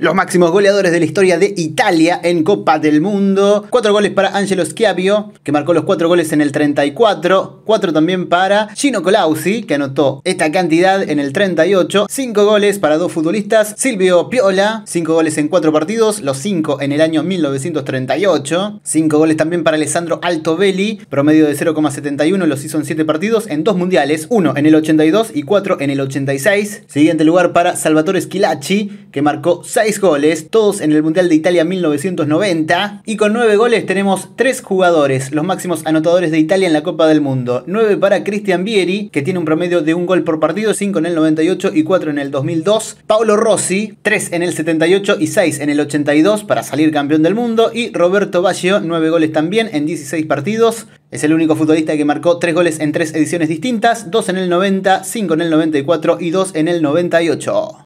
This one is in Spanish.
Los máximos goleadores de la historia de Italia en Copa del Mundo. Cuatro goles para Angelo Schiavio, que marcó los cuatro goles en el 34. Cuatro también para Gino Colausi, que anotó esta cantidad en el 38. Cinco goles para dos futbolistas. Silvio Piola, cinco goles en cuatro partidos, los cinco en el año 1938. Cinco goles también para Alessandro Altobelli, promedio de 0,71, los hizo en siete partidos en dos mundiales. Uno en el 82 y cuatro en el 86. Siguiente lugar para Salvatore Schilacci, que marcó seis goles, todos en el Mundial de Italia 1990. Y con 9 goles tenemos 3 jugadores, los máximos anotadores de Italia en la Copa del Mundo. 9 para Cristian Vieri, que tiene un promedio de un gol por partido, 5 en el 98 y 4 en el 2002. Paolo Rossi, 3 en el 78 y 6 en el 82 para salir campeón del mundo. Y Roberto Baggio, 9 goles también en 16 partidos. Es el único futbolista que marcó 3 goles en 3 ediciones distintas, 2 en el 90, 5 en el 94 y 2 en el 98.